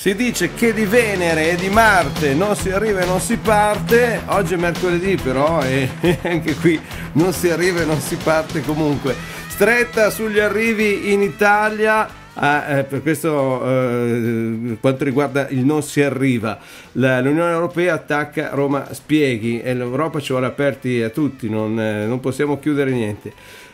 Si dice che di Venere e di Marte non si arriva e non si parte, oggi è mercoledì però e anche qui non si arriva e non si parte comunque. Stretta sugli arrivi in Italia, Ah, eh, per questo eh, quanto riguarda il non si arriva La, l'Unione Europea attacca Roma spieghi e l'Europa ci vuole aperti a tutti non, eh, non possiamo chiudere niente.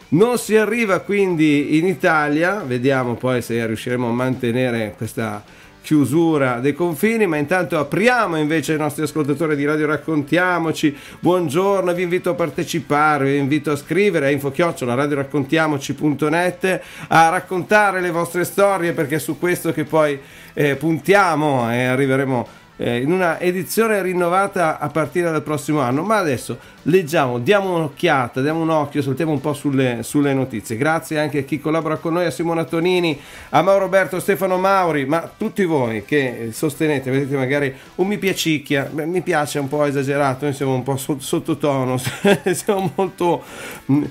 Non si arriva quindi in Italia. Vediamo poi se riusciremo a mantenere questa chiusura dei confini, ma intanto apriamo invece ai nostri ascoltatori di Radio Raccontiamoci. Buongiorno, vi invito a partecipare, vi invito a scrivere a infochiocciola radioraccontiamoci.net a raccontare le vostre storie perché è su questo che poi eh, puntiamo e arriveremo eh, in una edizione rinnovata a partire dal prossimo anno. Ma adesso leggiamo, diamo un'occhiata, diamo un occhio, saltiamo un po' sulle, sulle, notizie. Grazie anche a chi collabora con noi, a Simona Tonini, a Mauro Roberto, Stefano Mauri, ma tutti voi che sostenete, vedete magari un mi piacicchia, mi piace un po' esagerato, noi siamo un po' sottotono, siamo molto,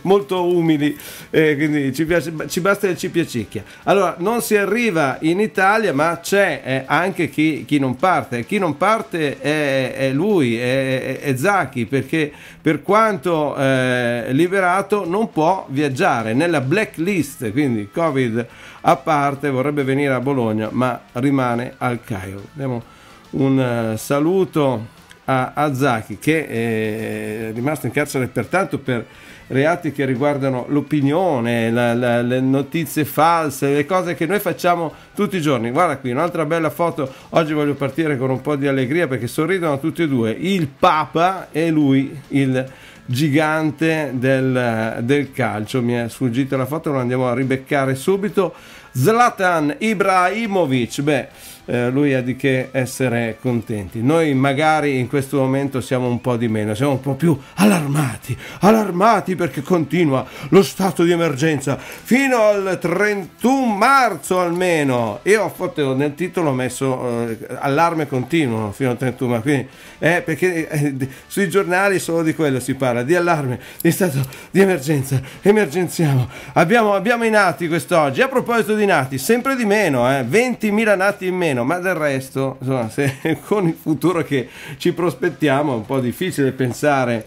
molto umili, eh, quindi ci, piace, ci basta il ci piacicchia. Allora, non si arriva in Italia, ma c'è eh, anche chi, chi, non parte, chi non parte è, è lui, è, è, Zacchi, perché per quanto eh, liberato non può viaggiare nella blacklist, quindi Covid a parte, vorrebbe venire a Bologna ma rimane al Cairo. Diamo un uh, saluto a, a Zaki che è rimasto in carcere pertanto per reati che riguardano l'opinione, la, la, le notizie false, le cose che noi facciamo tutti i giorni. Guarda qui, un'altra bella foto. Oggi voglio partire con un po' di allegria perché sorridono tutti e due, il Papa e lui, il gigante del, del calcio. Mi è sfuggita la foto, lo andiamo a ribeccare subito. Zlatan Ibrahimovic, beh eh, lui ha di che essere contenti. Noi magari in questo momento siamo un po' di meno, siamo un po' più allarmati, allarmati perché continua lo stato di emergenza fino al 31 marzo almeno. Io ho fatto nel titolo ho messo eh, allarme continuo fino al 31 marzo, quindi, eh, perché eh, sui giornali solo di quello si parla, di allarme, di stato di emergenza, emergenziamo. Abbiamo, abbiamo i nati quest'oggi, a proposito di nati, sempre di meno, 20.000 eh, nati in meno meno, ma del resto, insomma, se, con il futuro che ci prospettiamo è un po' difficile pensare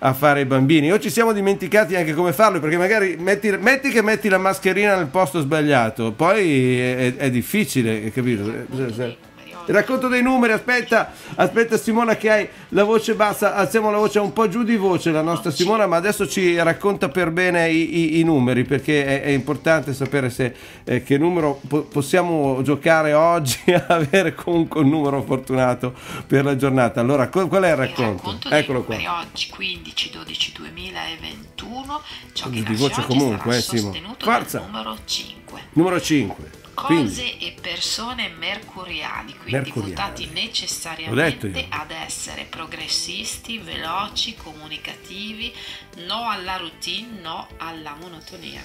a fare i bambini. O ci siamo dimenticati anche come farlo perché magari metti, metti che metti la mascherina nel posto sbagliato poi è, è difficile capito racconto dei numeri, aspetta, aspetta Simona che hai la voce bassa, alziamo la voce un po' giù di voce la nostra Simona, ma adesso ci racconta per bene i, i, i numeri perché è, è, importante sapere se, eh, che numero po- possiamo giocare oggi e avere comunque un numero fortunato per la giornata. Allora, qual, qual è il racconto? Il racconto Eccolo qua. oggi 15 12 2021, ciò che di voce comunque, eh, Simo. Forza. numero 5. Numero 5 cose quindi, e persone mercuriali, quindi mercuriali. necessariamente ad essere progressisti, veloci, comunicativi, no alla routine, no alla monotonia.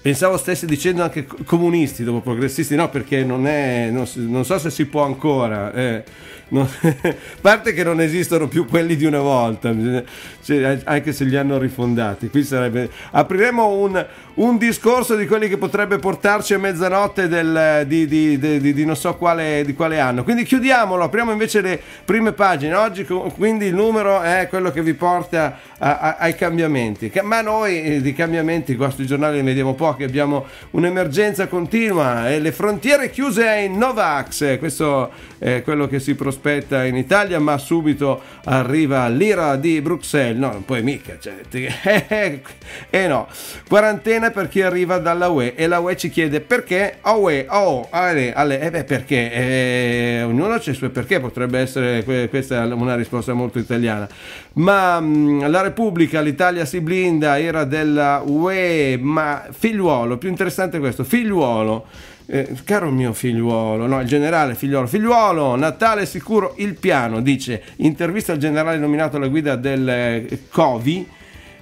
Pensavo stessi dicendo anche comunisti dopo progressisti, no, perché non è, non, non so se si può ancora. Eh non, a parte che non esistono più quelli di una volta, cioè, anche se li hanno rifondati. Qui sarebbe, apriremo un, un, discorso di quelli che potrebbe portarci a mezzanotte del, di, di, di, di, non so quale, quale anno. Quindi chiudiamolo, apriamo invece le prime pagine. Oggi quindi il numero è quello che vi porta a, a, ai cambiamenti. Ma noi eh, di cambiamenti qua sui giornali ne vediamo pochi, abbiamo un'emergenza continua e le frontiere chiuse in Novax. Questo è quello che si prospetta aspetta in Italia, ma subito arriva l'ira di Bruxelles. No, puoi mica, cioè, eh, eh no. Quarantena per chi arriva dalla UE e la UE ci chiede perché, oh UE, oh, ale, ale, eh beh, perché? Eh, ognuno c'è il suo perché, potrebbe essere questa una risposta molto italiana. Ma mh, mm, la Repubblica, l'Italia si blinda, era della UE, ma figliuolo, più interessante questo, figliuolo eh, caro mio figliuolo, no, il generale figliuolo, figliuolo, Natale sicuro il piano, dice, intervista al generale nominato alla guida del eh, COVI,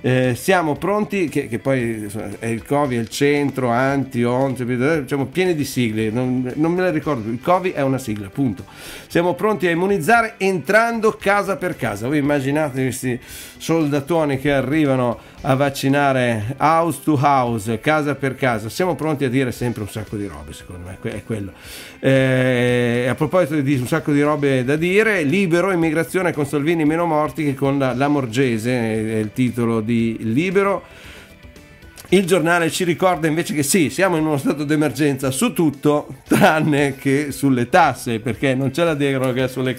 eh, siamo pronti, che, che, poi è il COVI, è il centro, anti, on, diciamo pieni di sigle, non, non, me le ricordo, il COVI è una sigla, punto. Siamo pronti a immunizzare entrando casa per casa. Voi immaginate questi soldatoni che arrivano a vaccinare house to house, casa per casa. Siamo pronti a dire sempre un sacco di robe, secondo me, è quello. Eh, a proposito di un sacco di robe da dire, libero immigrazione con Salvini meno morti che con la, la Morgese, è il titolo di Libero. Il giornale ci ricorda invece che sì, siamo in uno stato d'emergenza su tutto, tranne che sulle tasse, perché non c'è la deroga sulle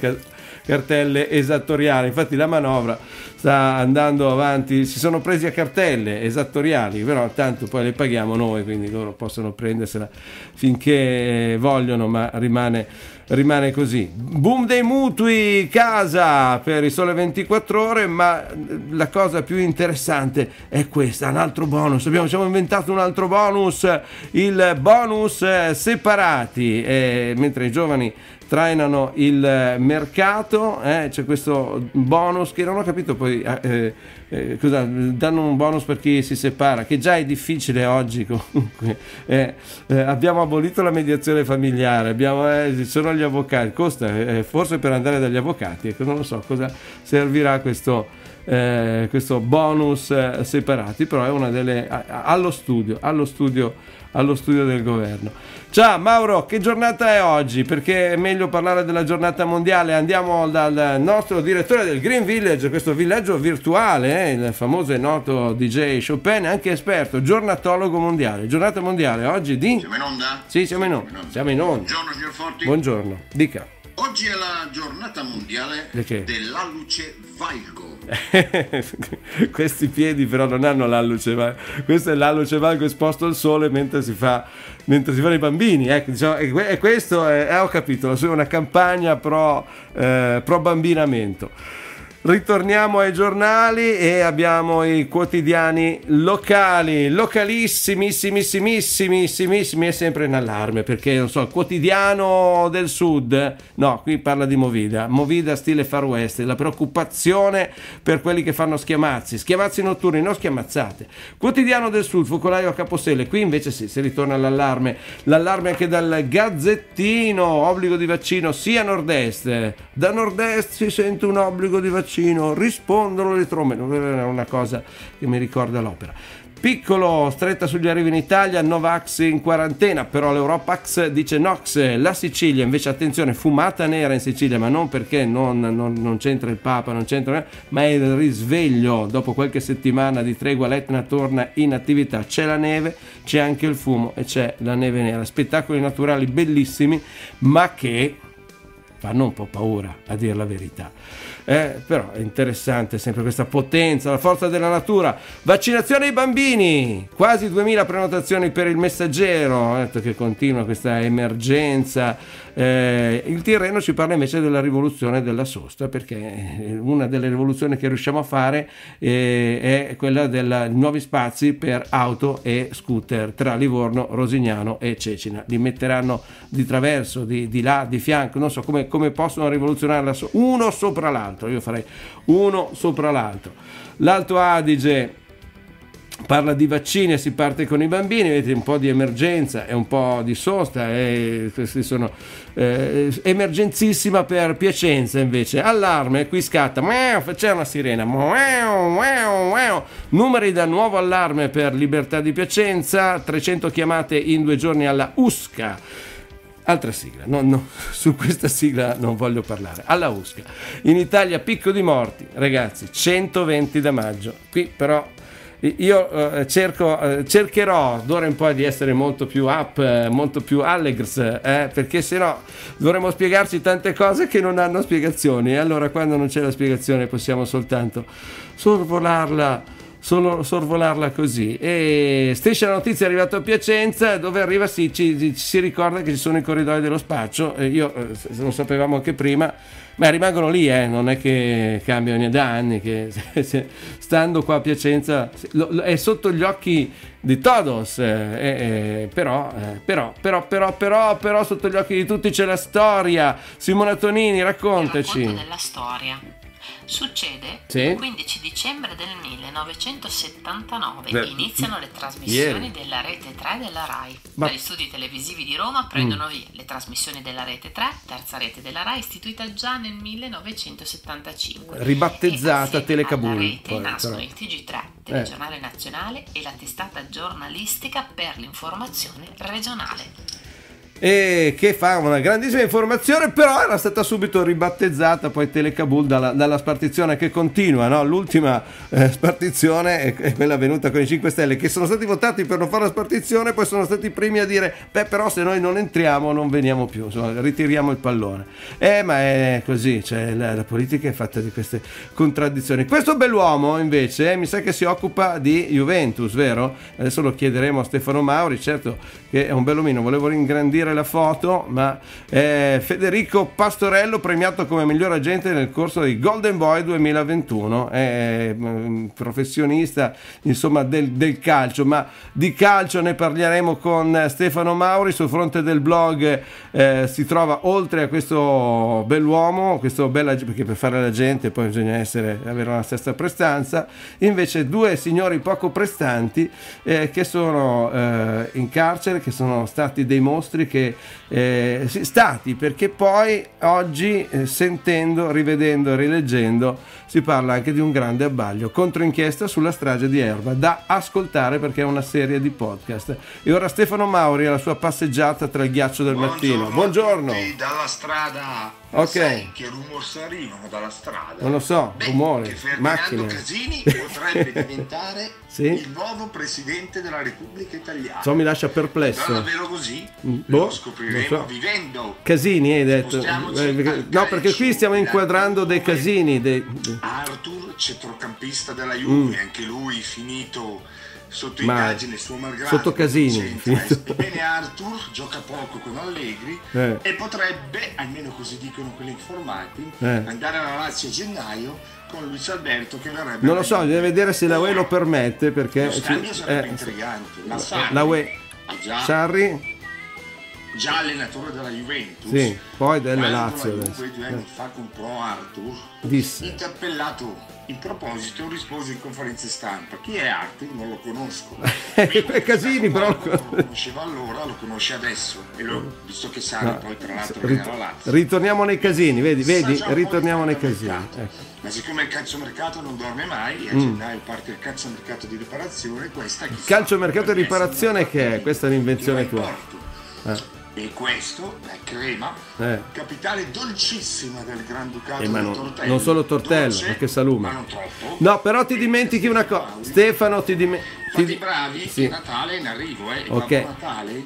cartelle esattoriali. Infatti la manovra sta andando avanti, si sono presi a cartelle esattoriali, però tanto poi le paghiamo noi, quindi loro possono prendersela finché vogliono, ma rimane, rimane così. Boom dei mutui, casa per i sole 24 ore, ma la cosa più interessante è questa, un altro bonus. Abbiamo, abbiamo inventato un altro bonus, il bonus separati, eh, mentre i giovani trainano il mercato, eh, c'è questo bonus che non ho capito poi eh, eh, cosa, danno un bonus per chi si separa, che già è difficile oggi comunque. Eh, eh, abbiamo abolito la mediazione familiare, abbiamo, eh, sono gli avvocati, costa forse per andare dagli avvocati, ecco, non lo so cosa servirà questo, questo bonus separati, però è una delle allo studio, allo studio, allo studio del governo. Ciao Mauro, che giornata è oggi? Perché è meglio parlare della giornata mondiale. Andiamo dal nostro direttore del Green Village, questo villaggio virtuale, eh, il famoso e noto DJ Chopin, anche esperto, giornatologo mondiale. Giornata mondiale oggi di... Siamo in onda? Sì, siamo in onda. Siamo in onda. Buongiorno signor Forti. Buongiorno, dica. Oggi è la giornata mondiale dell'alluce valgo. Questi piedi però non hanno l'alluce valgo. Questo è l'alluce valgo esposto al sole mentre si, fa, mentre si fanno i bambini. Ecco, diciamo, e questo è, eh, ho capito, è una campagna pro, eh, pro bambinamento. Ritorniamo ai giornali e abbiamo i quotidiani locali, localissimissimissimissimissimissimi e sempre in allarme perché non so, quotidiano del sud, no, qui parla di Movida, Movida stile Far West, la preoccupazione per quelli che fanno schiamazzi, schiamazzi notturni, non schiamazzate. Quotidiano del sud, focolaio a Caposselle, qui invece sì, si ritorna all'allarme, l'allarme anche dal Gazzettino, obbligo di vaccino sia a nord-est, da nord-est si sente un obbligo di vaccino vaccino, rispondono le trombe, è una cosa che mi ricorda l'opera. Piccolo, stretta sugli arrivi in Italia, Novax in quarantena, però l'Europax dice Nox, la Sicilia invece attenzione, fumata nera in Sicilia, ma non perché non, non, non c'entra il Papa, non c'entra, ma è il risveglio, dopo qualche settimana di tregua l'Etna torna in attività, c'è la neve, c'è anche il fumo e c'è la neve nera, spettacoli naturali bellissimi, ma che fanno un po' paura, a dire la verità. Eh, però è interessante sempre questa potenza, la forza della natura. Vaccinazione ai bambini, quasi 2000 prenotazioni per il messaggero, detto che continua questa emergenza. Eh, il Tirreno ci parla invece della rivoluzione della sosta, perché una delle rivoluzioni che riusciamo a fare eh, è quella dei nuovi spazi per auto e scooter tra Livorno, Rosignano e Cecina. Li metteranno di traverso, di, di là, di fianco, non so come, come possono rivoluzionare la sosta, uno sopra l'altro, io farei uno sopra l'altro. L'Alto Adige parla di vaccini e si parte con i bambini, vedete un po' di emergenza e un po' di sosta, e questi sono eh, emergenzissima per Piacenza invece, allarme, qui scatta, c'è una sirena, numeri da nuovo allarme per Libertà di Piacenza, 300 chiamate in due giorni alla USCA. Altra sigla, no, no, su questa sigla non voglio parlare. Alla USCA. In Italia picco di morti, ragazzi, 120 da maggio. Qui però io eh, cerco, eh, cercherò d'ora in poi di essere molto più up, eh, molto più allegrs, eh, perché sennò dovremmo spiegarci tante cose che non hanno spiegazioni. E allora quando non c'è la spiegazione possiamo soltanto sorvolarla solo sorvolarla così. E striscia la notizia è arrivata a Piacenza, dove arriva si, ci, ci, si ricorda che ci sono i corridoi dello spaccio, e io eh, lo sapevamo anche prima, ma rimangono lì, eh, non è che cambiano da anni, che stando qua a Piacenza è sotto gli occhi di todos, eh, eh, però, eh, però, però, però, però, però sotto gli occhi di tutti c'è la storia. Simona Tonini, raccontaci. Il racconto della storia Succede sì. il 15 dicembre del 1979 Beh, iniziano le trasmissioni ieri. della rete 3 della RAI. Ma... Dagli studi televisivi di Roma prendono mm. via le trasmissioni della rete 3, terza rete della RAI, istituita già nel 1975. Ribattezzata Telecabul. La rete poi, nascono però. il TG3, telegiornale eh. nazionale e la testata giornalistica per l'informazione regionale e che fa una grandissima informazione, però era stata subito ribattezzata poi Telecabul dalla, dalla spartizione che continua, no? l'ultima eh, spartizione è, quella venuta con i 5 Stelle che sono stati votati per non fare la spartizione, poi sono stati i primi a dire, beh però se noi non entriamo non veniamo più, insomma, ritiriamo il pallone. Eh ma è così, cioè, la, la, politica è fatta di queste contraddizioni. Questo bell'uomo invece eh, mi sa che si occupa di Juventus, vero? Adesso lo chiederemo a Stefano Mauri, certo che è un bell'omino, volevo ringrandire la foto, ma eh, Federico Pastorello premiato come miglior agente nel corso dei Golden Boy 2021, è mm, professionista insomma del, del, calcio, ma di calcio ne parleremo con Stefano Mauri. Sul fronte del blog eh, si trova oltre a questo bell'uomo, questo bella perché per fare la gente poi bisogna essere, avere una stessa prestanza, invece due signori poco prestanti eh, che sono eh, in carcere, che sono stati dei mostri che eh, stati perché poi oggi eh, sentendo, rivedendo e rileggendo si parla anche di un grande abbaglio. Controinchiesta sulla strage di Erba da ascoltare perché è una serie di podcast. E ora Stefano Mauri alla sua passeggiata tra il ghiaccio del Buongiorno mattino. buongiorno. dalla strada. Ok. Sai che rumors arrivano dalla strada? Non lo so Beh, rumore che Ferdinando macchine. Casini potrebbe diventare sì? il nuovo presidente della Repubblica Italiana. Ciò mi lascia perplesso. È davvero così? Mm, boh, lo scopriremo so. vivendo. Casini hai detto. Eh, no perché qui stiamo inquadrando dei casini dei... Arthur centrocampista della Juve mm. anche lui finito sotto Ma indagine suo malgrado sotto Casini ebbene Arthur gioca poco con Allegri eh. e potrebbe almeno così dicono quelli informati eh. andare alla Lazio a gennaio con Luis Alberto che verrebbe non lo so deve vedere se la UE lo permette perché lo scambio sarebbe eh, intrigante Sarri, UE. già, Sarri già allenatore della Juventus. Sì, poi della Lazio la Juve due anni fa comprò Arthur disse. interpellato in proposito rispose in conferenza stampa. Chi è Arthur? Non lo conosco. È Casini però. Lo conosceva allora lo conosce adesso. E lo, visto che sa no. poi tra l'altro Rit- alla Lazio. ritorniamo nei casini vedi vedi ritorniamo nei casini ecco. ma siccome il calciomercato non dorme mai a mm. gennaio parte il calciomercato di riparazione questa il calciomercato di riparazione che è? questa è un'invenzione tua. eh e questo è crema, eh. capitale dolcissima del Granducato eh, non, Tortello. Non solo Tortello, Dolce, anche Saluma. Ma non troppo. No, però ti dimentichi una cosa. Stefano, ti dimentichi. Fatti bravi, sì. Natale in arrivo, eh. Ok. Natale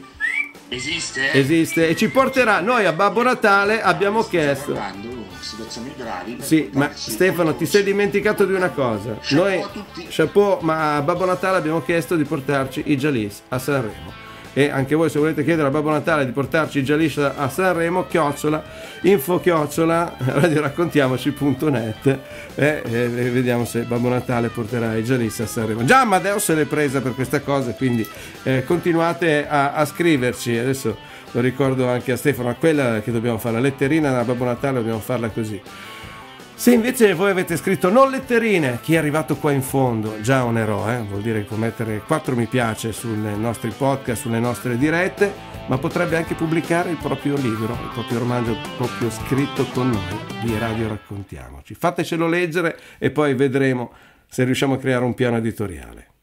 esiste? Esiste e ci porterà. Noi a Babbo Natale abbiamo Stiamo chiesto. Guardando situazioni gravi. Sì, ma Stefano, ti sei dimenticato di una cosa. Chapeau Noi, a tutti. chapeau, ma a Babbo Natale abbiamo chiesto di portarci i Jalis a Sanremo e anche voi se volete chiedere a Babbo Natale di portarci già liscia a Sanremo, chiocciola, info chiocciola, radioraccontiamoci.net e, e, vediamo se Babbo Natale porterà i Gialissa a Sanremo. Già Amadeo se l'è presa per questa cosa, quindi eh, continuate a, a scriverci, adesso lo ricordo anche a Stefano, a quella che dobbiamo fare, la letterina da Babbo Natale dobbiamo farla così. Se invece voi avete scritto non letterine, chi è arrivato qua in fondo, già un eroe, eh? vuol dire che può mettere 4 mi piace sui nostri podcast, sulle nostre dirette, ma potrebbe anche pubblicare il proprio libro, il proprio romanzo proprio scritto con noi di Radio Raccontiamoci. Fatecelo leggere e poi vedremo se riusciamo a creare un piano editoriale.